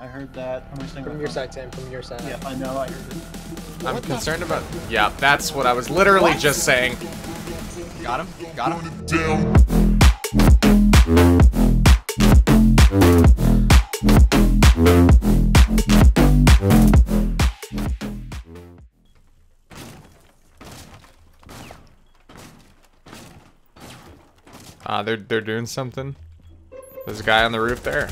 I heard that. How much From your side, Sam. From your side. Yeah, I know. I heard it. I'm concerned about. Yeah, that's what I was literally just saying. Got him. Got him. Uh, they're they're doing something. There's a guy on the roof there.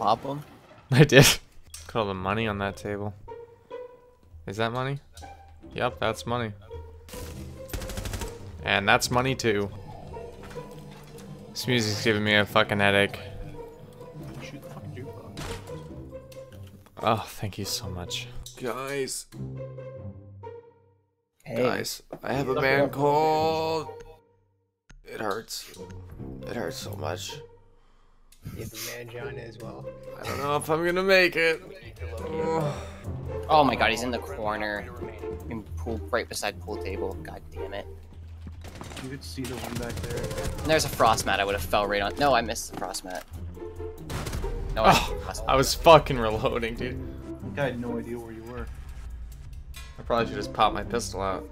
Pop them. I did. Look at all the money on that table. Is that money? Yep, that's money. And that's money too. This music's giving me a fucking headache. Shoot the fucking jukebox. Oh, thank you so much. Guys, Hey, guys, I have a man cold. It hurts. It hurts so much. You have a mangina as well. I don't know if I'm gonna make it. Oh. oh my god, he's in the corner. In pool, right beside pool table. God damn it. You could see the one back there. And there's a frost mat. I would have fell right on. No, I missed the frost mat. No, I, Oh, missed I was fucking reloading, dude. I I had no idea where you were. I probably should just pop my pistol out.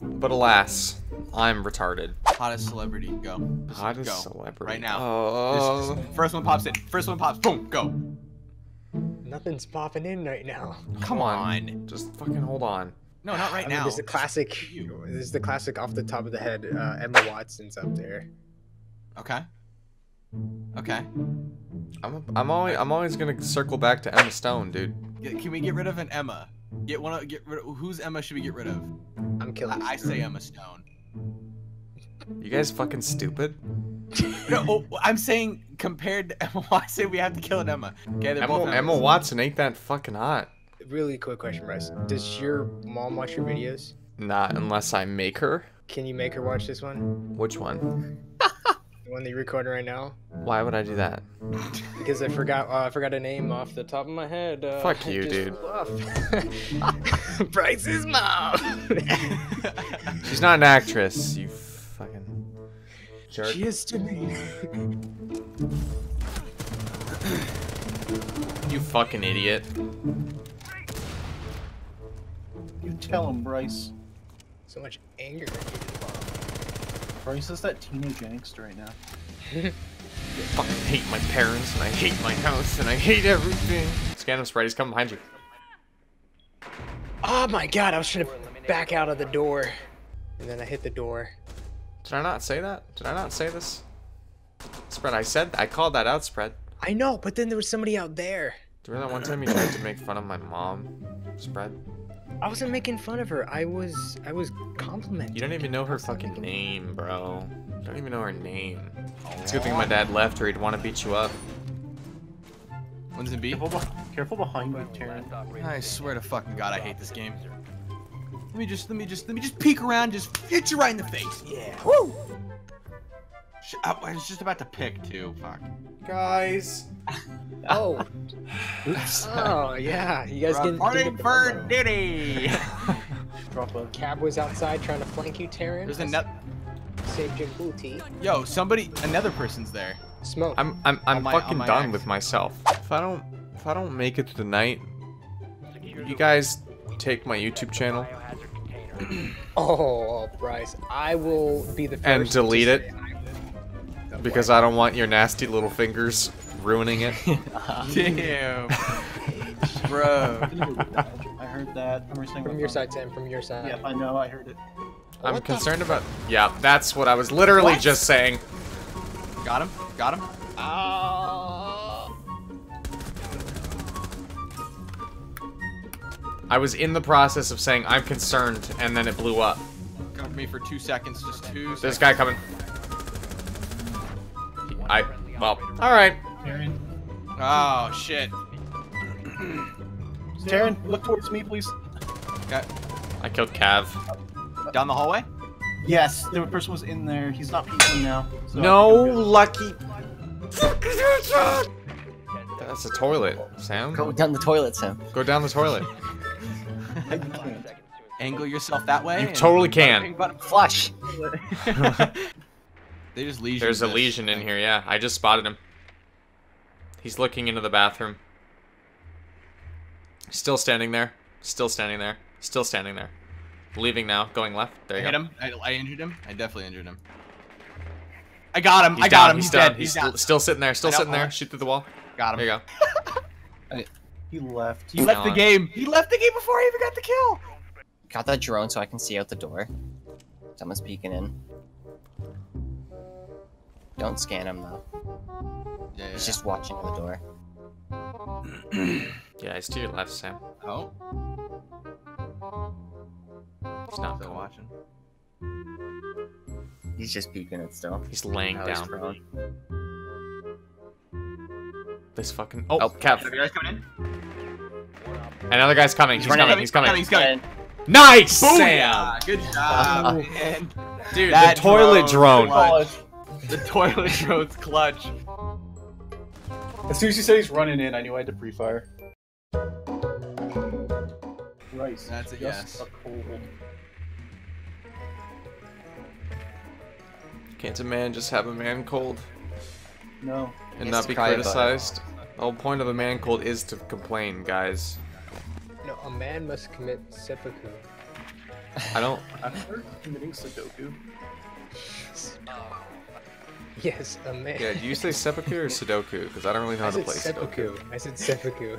But alas, I'm retarded. Hottest celebrity. Go. Just Hottest go. celebrity. Right now. Oh. Just- just- first one pops in. First one pops. Boom. Go. Nothing's popping in right now. Come on. Just fucking hold on. No, not right I mean, now. There's the classic. This is the classic off the top of the head. Uh, Emma Watson's up there. Okay. Okay. I'm I'm always I'm always gonna circle back to Emma Stone, dude. Can we get rid of an Emma? Get one. of- Get rid. Of, whose Emma should we get rid of? I'm killing. I, I say Emma Stone. You guys fucking stupid. No, oh, I'm saying compared to Emma, Watson, we have to kill an Emma. Okay, they're both Emma, Emma Watson ain't that fucking hot. Really quick question, Bryce. Does your mom watch your videos? Not unless I make her. Can you make her watch this one? Which one? The one that you're recording right now? Why would I do that? Because I forgot. Uh, I forgot a name off the top of my head. Uh, Fuck you, dude. Bryce's mom. She's not an actress. You fucking jerk. she is to me. Mm. You fucking idiot. You tell him, Bryce. So much anger. Bryce is that teenage angst right now. I fucking hate my parents and I hate my house and I hate everything. Scan him, Sprite. He's coming behind you. Oh my god! I was trying to back out of the door, and then I hit the door. Did I not say that? Did I not say this? Spread, I said, I called that out, Spread. I know, but then there was somebody out there. Do you remember that one time you tried to make fun of my mom? Spread? I wasn't making fun of her. I was, I was complimenting. You don't even know her fucking name, bro. You don't even know her name. It's a good thing my oh. dad left or he'd want to beat you up. When's it be? Careful, beh- careful behind you, Tarin. I swear to fucking god, I hate this game. Let me just, let me just, let me just peek around, just hit you right in the face. Yeah. Woo. Sh- I I was just about to pick too. Fuck. Guys. Oh. oh yeah, you guys didn't. Reporting didn't for duty. Drop a. Cav was outside trying to flank you, Tarin. There's another. Saved your booty. Yo, somebody, another person's there. Smoke. I'm I'm I'm my- fucking done axe. with myself. If I don't if I don't make it through the night, you guys take my YouTube channel Oh, Bryce, I will be the first And delete say it? I- because I don't want your nasty little fingers ruining it. Damn. Bro. I heard that. How much From your side, Tim. From your side. Yeah, I know. I heard it. I'm What concerned about Yeah, that's what I was literally What? just saying. Got him. Got him. Ah. I was in the process of saying I'm concerned and then it blew up. Covered me for two seconds. Just two. This seconds. guy coming. I well, all right. Tarin. Oh shit. Tarin, look towards me, please. Got I killed Cav. down the hallway. Yes, the person was in there. He's not peeking now. So No lucky. That's a toilet, Sam. Go down the toilet, Sam. Go down the toilet. You can't. Angle yourself that way. You totally can. bing, Flush. They just lesion. There's a lesion in here, yeah. I just spotted him. He's looking into the bathroom. Still standing there. Still standing there. Still standing there. Leaving now. Going left. There I you hit go. him. I, I injured him. I definitely injured him. I got him. He's I down. got him. He's, He's, down. dead. He's He's down. st- still sitting there. Still sitting there. Shoot through the wall. Got him. There you go. He left. He left the game. He left the game before I even got the kill. Got that drone so I can see out the door. Someone's peeking in. Don't scan him though. Yeah, yeah. He's just watching the door. Yeah, he's to your left, Sam. Oh, He's not still watching. He's just peeking it still. He's laying Now down. prone. This fucking. Oh, Oh. Kev. You guys coming in? Another guy's coming. He's, He's running. coming. He's coming. He's coming. Nice, Boom! Sam. Yeah, good job, man. Dude, That the toilet drone. clutch. The toilet drone's clutch. As soon as you said he's running in, I knew I had to pre-fire. Rice. That's a just yes. a cold. Can't a man just have a man cold No. and Yes, not be cry about it. criticized? The whole point of a man cold is to complain, guys. No, a man must commit seppuku. I don't. After committing Sudoku. Yes, a man. Yeah, do you say seppuku or sudoku? Because I don't really know how to play seppuku. sudoku. I said seppuku.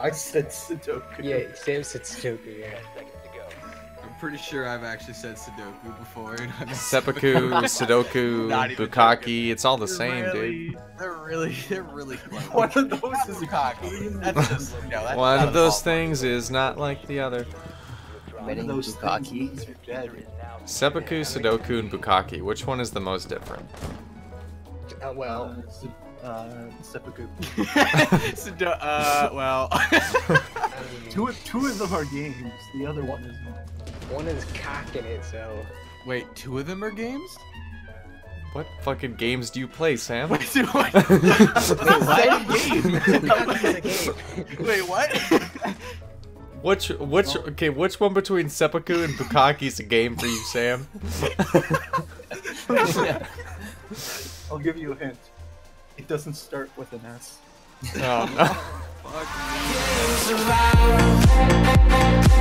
I said Sudoku. yeah, Sam said sudoku. Yeah. I'm pretty sure I've actually said Sudoku before. Seppuku, sudoku, Not even bukkake, it's all the They're same, dude. They're really, they're really close. One of those is a Bukkake. That's just, no, that's One of those all. things is not like the other. One of those bukkake. things means you're dead. Seppuku, sudoku, and bukkake. Which one is the most different? Uh, well, Uh, seppuku. Sudo- uh, well. Two, of- two of them are games. The other one is one is cock in it, so. Wait, two of them are games? What fucking games do you play, Sam? Wait, do I- Cock is a game. Wait, what? Which which okay? Which one between seppuku and bukkake is a game for you, Sam? I'll give you a hint. It doesn't start with an S. oh, no. Fuck.